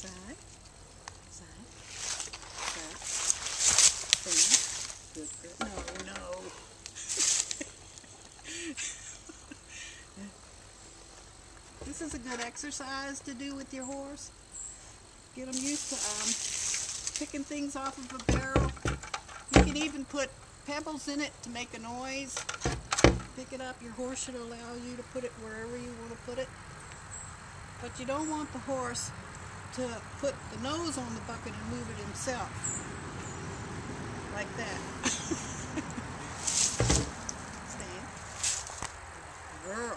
Side. Side. Side. Stand. Good. No, no. this is a good exercise to do with your horse. Get them used to um, picking things off of a barrel. You can even put pebbles in it to make a noise. Pick it up. Your horse should allow you to put it wherever you want to put it. But you don't want the horse to put the nose on the bucket and move it himself. Like that. Stand. Girl.